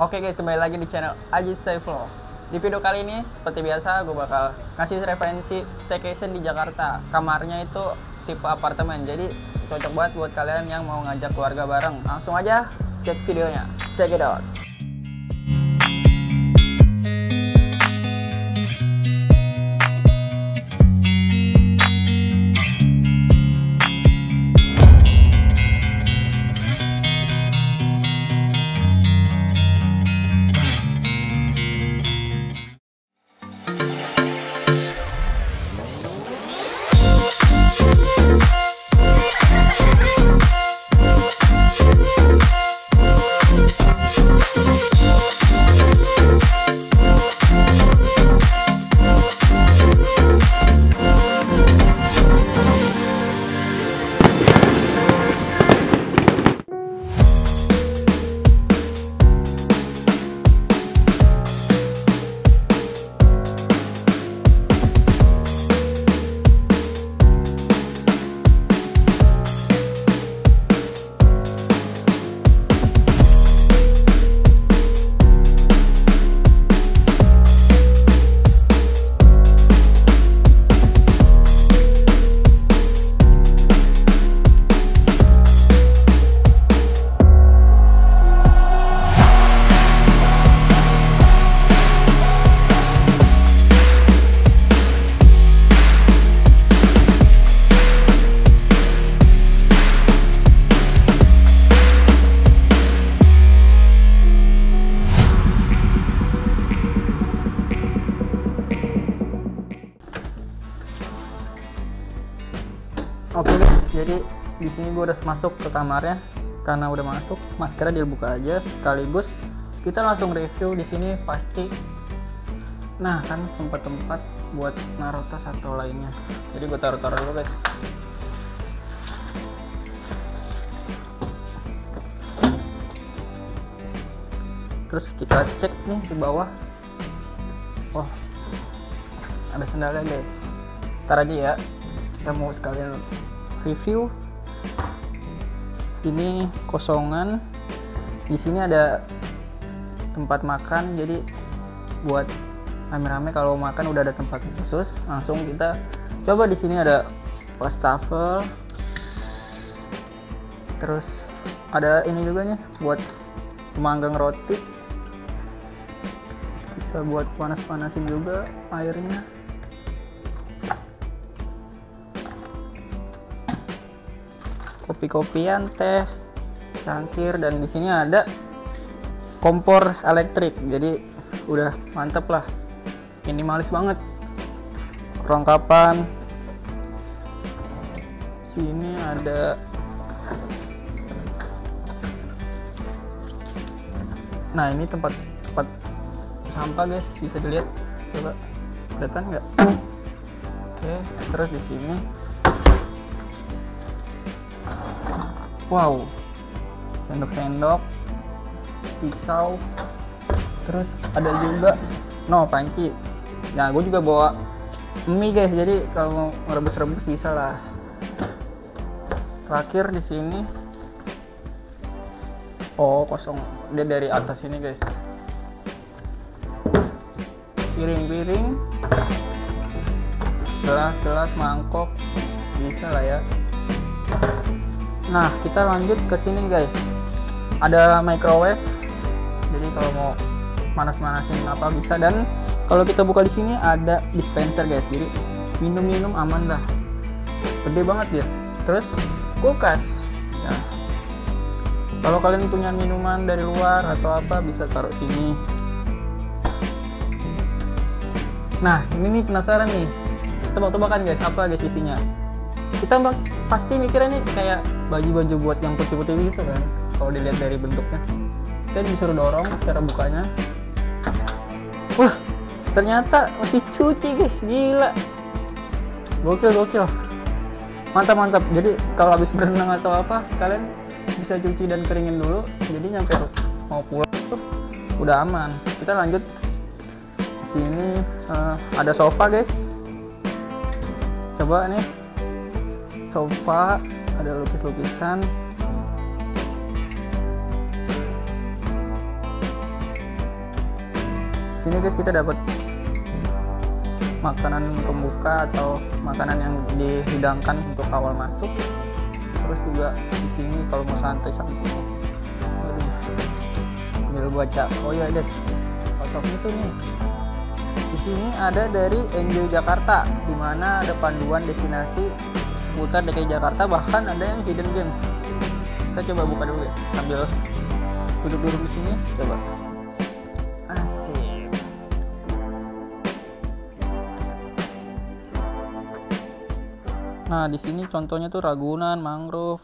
Oke guys, kembali lagi di channel Aji Vlog. Di video kali ini, seperti biasa, gue bakal ngasih referensi staycation di Jakarta. Kamarnya itu tipe apartemen, jadi cocok banget buat kalian yang mau ngajak keluarga bareng. Langsung aja cek videonya. Check it out. Jadi di sini gue udah masuk ke kamarnya. Karena udah masuk, maskernya dibuka aja sekaligus kita langsung review di sini pasti. Nah kan tempat-tempat buat naruh tas atau lainnya. Jadi gue taruh-taruh dulu guys. Terus kita cek nih di bawah. Oh, ada sendalnya guys. Ntar aja ya kita mau sekalian review. Ini kosongan. Di sini ada tempat makan jadi buat rame-rame kalau makan udah ada tempat khusus langsung kita coba di sini ada wastafel terus ada ini juga nih buat pemanggang roti. Bisa buat panas-panasin juga airnya kopi-kopian, teh, cangkir dan di sini ada kompor elektrik. Jadi udah mantep lah. Minimalis banget. Perlengkapan. Sini ada Nah, ini tempat tempat sampah, guys. Bisa dilihat. Coba kelihatan nggak? Oke, terus di sini wow. Sendok-sendok. Pisau. Terus ada juga. No panci. Nah gue juga bawa mie guys. Jadi kalau mau rebus-rebus bisa lah. Terakhir di sini. Oh kosong. Dia dari atas ini guys. Piring-piring. Gelas-gelas mangkok. Bisa lah ya Nah, kita lanjut ke sini guys. Ada microwave. Jadi kalau mau manas-manasin apa bisa dan kalau kita buka di sini ada dispenser guys. Jadi minum-minum aman dah. Gede banget dia. Terus kulkas. Ya. Kalau kalian punya minuman dari luar atau apa bisa taruh sini. Nah, ini nih penasaran nih. Tebak-tebakan guys, apa guys isinya? Kita pasti mikirnya nih kayak baju-baju buat yang putih-putih gitu kan kalau dilihat dari bentuknya. Kita disuruh dorong cara bukanya. Wah ternyata masih cuci guys. Gila. Gokil gokil. Mantap mantap. Jadi kalau habis berenang atau apa kalian bisa cuci dan keringin dulu. Jadi nyampe mau pulang tuh udah aman. Kita lanjut. Sini uh, ada sofa guys. Coba nih sofa ada lukis-lukisan. Sini guys kita dapat makanan pembuka atau makanan yang dihidangkan untuk awal masuk. Terus juga di sini kalau mau santai santai. Aduh. sambil baca. Oh iya guys. Fotonya tuh nih. Di sini ada dari Enjoy Jakarta di mana ada panduan destinasi seputar DKI Jakarta bahkan ada yang hidden games. Kita coba buka dulu guys. Sambil duduk-duduk di sini. Coba. Asik. Nah di sini contohnya tuh Ragunan Mangrove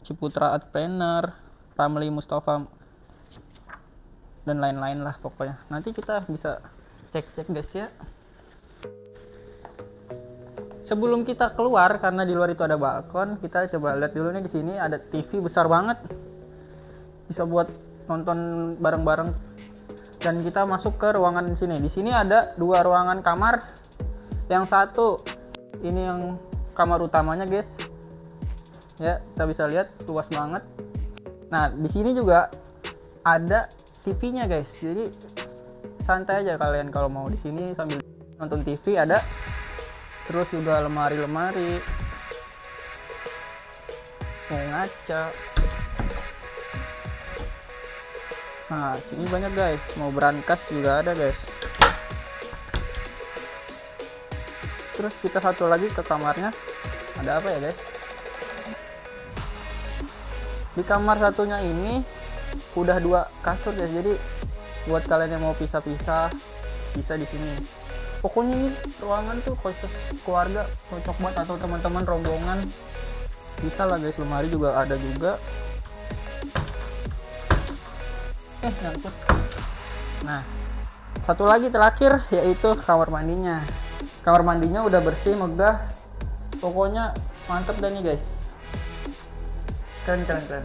Ciputra Adpreneur Family Mustafa dan lain-lain lah pokoknya. Nanti kita bisa cek-cek guys ya sebelum kita keluar karena di luar itu ada balkon kita coba lihat dulu nih di sini ada TV besar banget. Bisa buat nonton bareng-bareng. Dan kita masuk ke ruangan sini. Di sini ada dua ruangan kamar. Yang satu ini yang kamar utamanya guys. Ya kita bisa lihat luas banget. Nah di sini juga ada TV-nya guys. Jadi santai aja kalian kalau mau di sini sambil nonton TV ada terus juga lemari-lemari. Mau ngaca. Nah sini banyak guys. Mau berangkas juga ada guys. Terus kita satu lagi ke kamarnya. Ada apa ya guys? Di kamar satunya ini udah dua kasur guys. Jadi buat kalian yang mau pisah-pisah bisa di sini pokoknya ini ruangan tuh khusus keluarga cocok buat atau teman-teman rombongan. Bisa lah guys lemari juga ada juga. Eh nyangkut. Nah satu lagi terakhir yaitu kamar mandinya. Kamar mandinya udah bersih megah. Pokoknya mantep dan nih guys. Keren keren keren.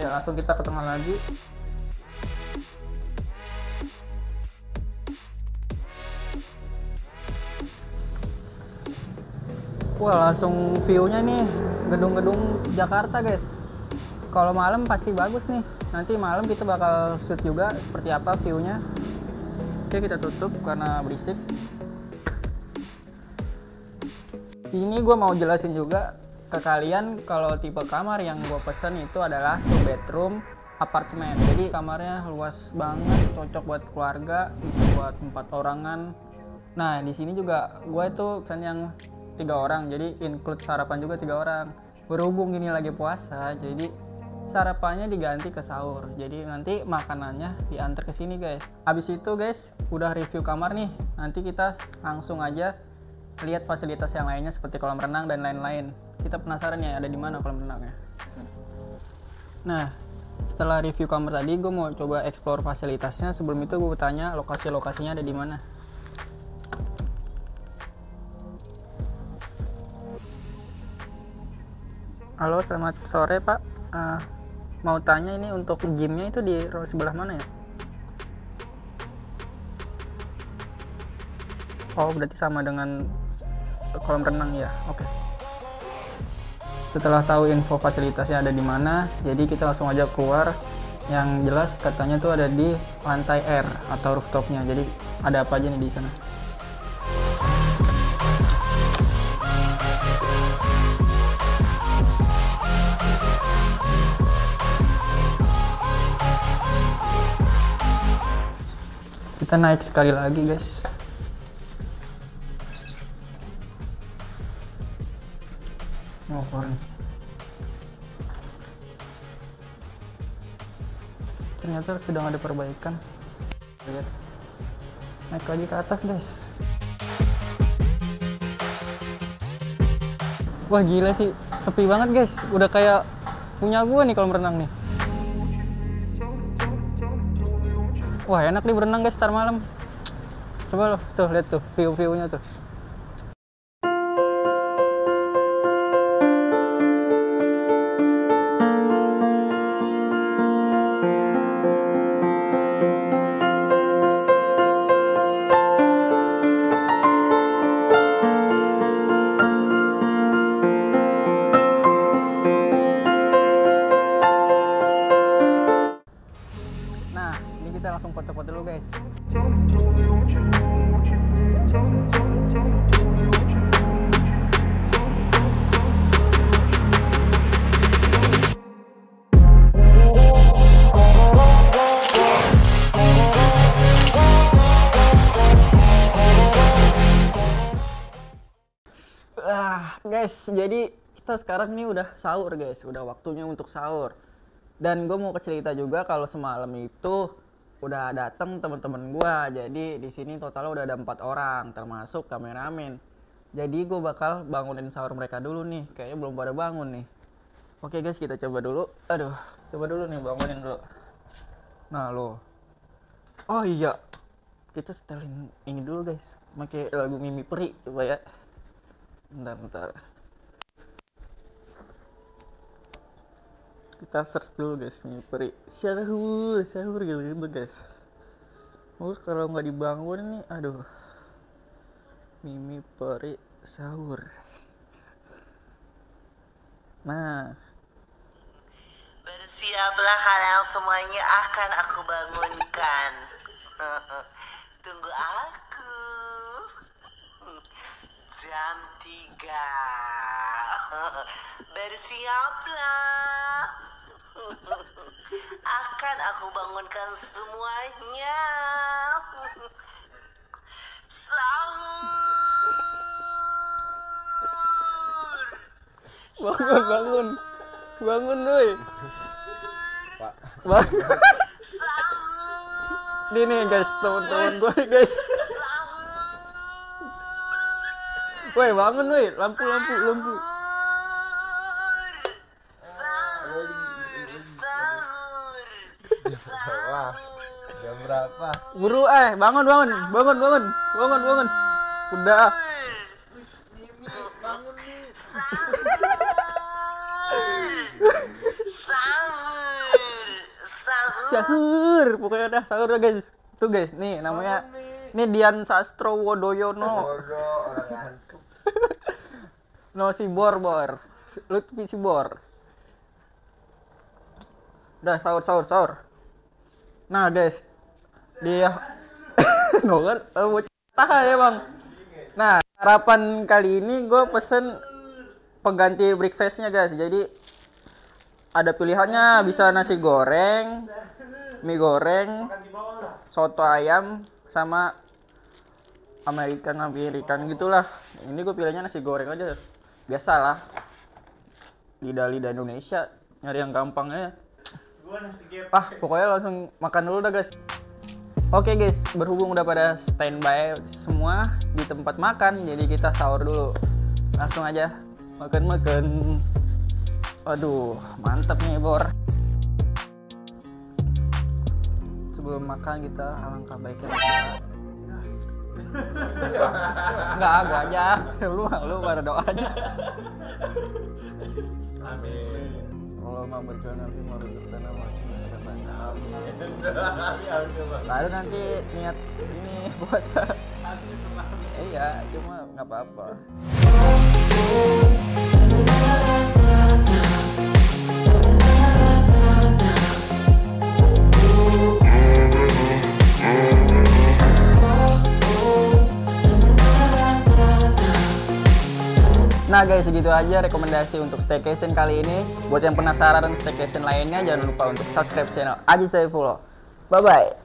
Ya langsung kita ke lagi Wah langsung view-nya nih gedung-gedung Jakarta guys. Kalau malam pasti bagus nih. Nanti malam kita bakal shoot juga seperti apa view-nya. Oke kita tutup karena berisik. Ini gue mau jelasin juga ke kalian kalau tipe kamar yang gue pesen itu adalah two bedroom apartemen. Jadi kamarnya luas banget, cocok buat keluarga, buat empat orangan. Nah di sini juga gue itu pesan yang tiga orang jadi include sarapan juga tiga orang. Berhubung ini lagi puasa jadi sarapannya diganti ke sahur. Jadi nanti makanannya diantar ke sini guys. Habis itu guys udah review kamar nih. Nanti kita langsung aja lihat fasilitas yang lainnya seperti kolam renang dan lain-lain. Kita penasaran ya ada di mana kolam renangnya? Nah setelah review kamar tadi gue mau coba explore fasilitasnya. Sebelum itu gue tanya lokasi-lokasinya ada di mana Halo, selamat sore Pak. Uh, mau tanya ini untuk gymnya itu di sebelah mana ya? Oh, berarti sama dengan kolam renang ya. Oke. Okay. Setelah tahu info fasilitasnya ada di mana, jadi kita langsung aja keluar. Yang jelas katanya tuh ada di lantai R atau rooftopnya. Jadi ada apa aja nih di sana? Kita naik sekali lagi guys. Oh, ternyata sedang ada perbaikan. Naik lagi ke atas guys. Wah gila sih. Sepi banget guys. Udah kayak punya gue nih kalau berenang nih wah enak nih berenang guys ntar malam. Coba loh tuh lihat tuh view viewnya tuh guys, jadi kita sekarang nih udah sahur guys, udah waktunya untuk sahur. Dan gue mau cerita juga kalau semalam itu udah datang teman-teman gue, jadi di sini total udah ada empat orang, termasuk kameramen. Jadi gue bakal bangunin sahur mereka dulu nih, kayaknya belum pada bangun nih. Oke guys, kita coba dulu. Aduh, coba dulu nih bangunin dulu. Nah lo, oh iya, kita setelin ini dulu guys, pakai lagu Mimi Peri coba ya. Bentar, bentar. Kita search dulu guys, Mimi Peri. Sahur, sahur gitu gitu guys. Oh, kalau nggak dibangun nih, aduh. Mimi Peri sahur. Nah, Bersiaplah kalian semuanya akan aku bangunkan. Tunggu aku. Jam tiga. Bersiaplah. Akan aku bangunkan semuanya. Sahur. bangun, bangun. Bangun, woi. Pak, Bangun. Ini nih guys, teman-teman gue nih guys. Woi, bangun woi, lampu lampu lampu. Berapa? Buru eh, bangun bangun, bangun bangun, bangun bangun. Udah. Sahur, pokoknya udah sahur guys. Tuh guys, nih namanya ini Dian Sastro Wodoyono. No si bor bor. Lutfi si bor. Udah sahur sahur sahur. Nah guys, dia kan eh, mau cerita ya bang. Nah harapan kali ini gue pesen pengganti breakfastnya guys. Jadi ada pilihannya bisa nasi goreng, mie goreng, soto ayam sama American American gitulah. Ini gue pilihnya nasi goreng aja. Biasalah. Lidah-lidah Indonesia nyari yang gampang aja. Ah, pokoknya langsung makan dulu dah guys. Oke guys, berhubung udah pada standby semua di tempat makan, jadi kita sahur dulu. Langsung aja makan-makan. Aduh, mantep nih Bor. Sebelum makan kita alangkah baiknya Enggak, gua aja. Lu lu pada doa aja. Amin. Allah mau berkenan nanti mau dan amal Lalu nanti niat ini puasa. Iya, cuma nggak apa-apa. Nah guys, segitu aja rekomendasi untuk staycation kali ini. Buat yang penasaran staycation lainnya, jangan lupa untuk subscribe channel Aji Saifullah. Bye-bye.